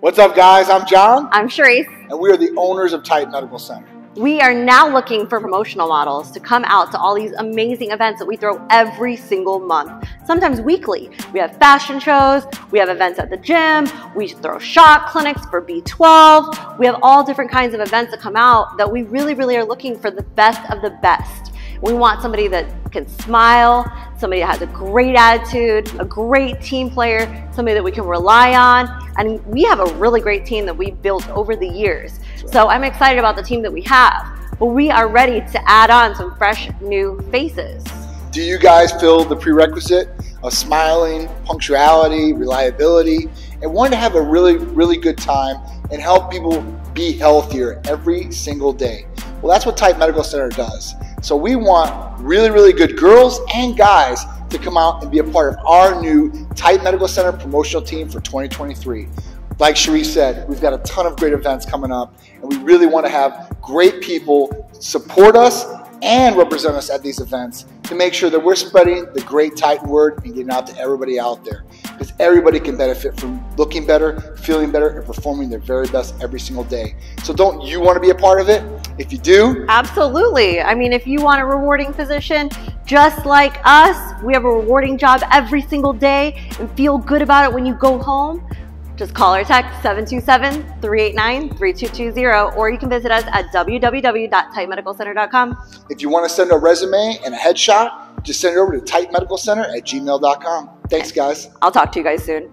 What's up, guys? I'm John. I'm Sharice. And we are the owners of Titan Medical Center. We are now looking for promotional models to come out to all these amazing events that we throw every single month, sometimes weekly. We have fashion shows, we have events at the gym, we throw shot clinics for B12. We have all different kinds of events that come out that we really, really are looking for the best of the best. We want somebody that can smile, somebody that has a great attitude, a great team player, somebody that we can rely on. And we have a really great team that we've built over the years. So I'm excited about the team that we have. But we are ready to add on some fresh new faces. Do you guys feel the prerequisite of smiling, punctuality, reliability, and wanting to have a really, really good time and help people be healthier every single day? Well, that's what Titan Medical Center does. So we want really, really good girls and guys to come out and be a part of our new Titan Medical Center promotional team for 2023. Like Cherie said, we've got a ton of great events coming up, and we really want to have great people support us and represent us at these events to make sure that we're spreading the great Titan word and getting out to everybody out there. Because everybody can benefit from looking better, feeling better, and performing their very best every single day. So don't you want to be a part of it? If you do, absolutely. I mean, if you want a rewarding position, just like us, we have a rewarding job every single day and feel good about it when you go home. Just call or text 727-389-3220 or you can visit us at www.titanmedicalcenter.com. If you want to send a resume and a headshot, just send it over to titanmedicalcenter at gmail.com. Thanks, guys. I'll talk to you guys soon.